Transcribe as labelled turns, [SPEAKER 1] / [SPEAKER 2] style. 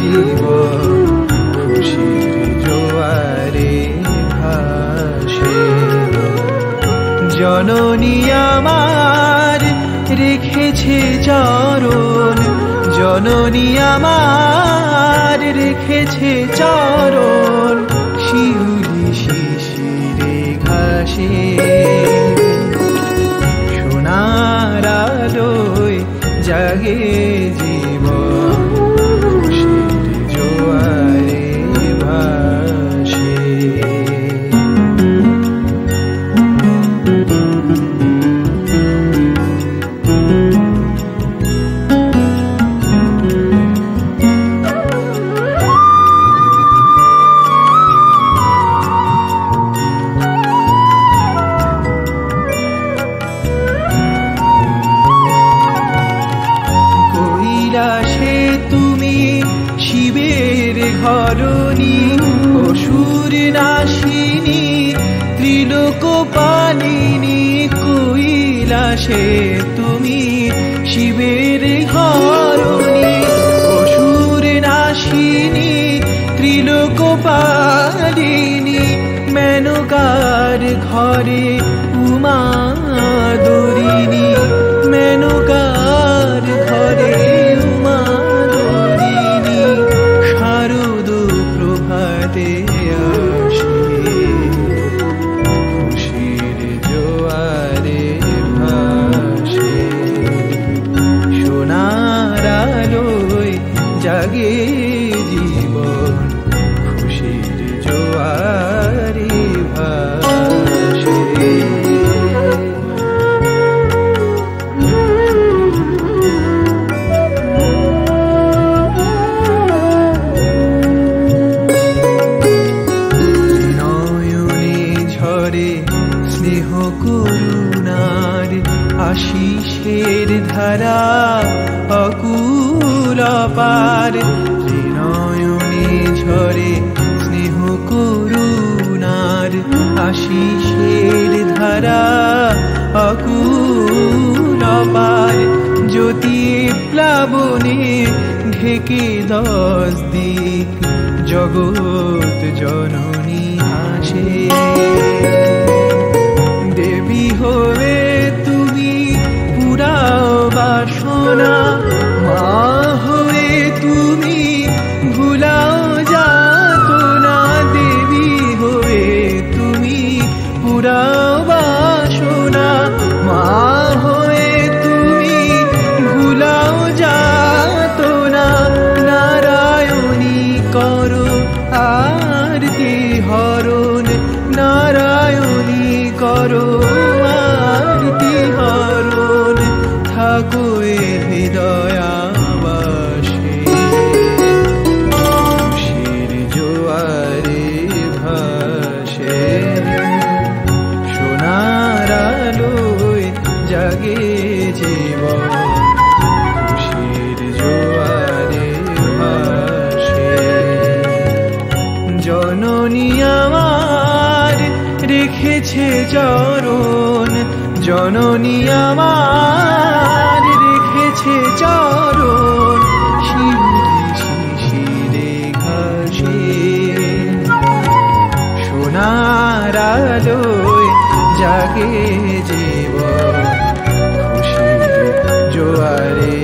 [SPEAKER 1] জীব খুশির জোয়ারে ভাসে জননী আমার রেখেছে চরণ, জননী আমার রেখেছে চরণ, শিউলি শিশিরে ঘাসে। সোনার আলোয় জাগে জীবন। ঘরণী অসুর নাশিনী ত্রিলোক পালিনী কৈলাসে তুমি শিবের ঘরণী অসুর নাশিনী ত্রিলোক পালিনী মেনকার ঘরে উমা করুণার আশিসের ধারা অকুল পার। নয়নে ঝরে স্নেহ করুণার আশিসের ধারা অকুল পার। জ্যোতি প্লাবনে ঢেকে দশ দিক জগৎ জননী হাসে। করো আর হরণ থাকো এ হৃদয়াবাসে রেখেছে চরণ জননী আমার রেখেছে চরণ। শিশিরে ঘাসে সোনার আলোয় জাগে জীবন খুশির জোয়ারে